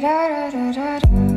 da da da da da.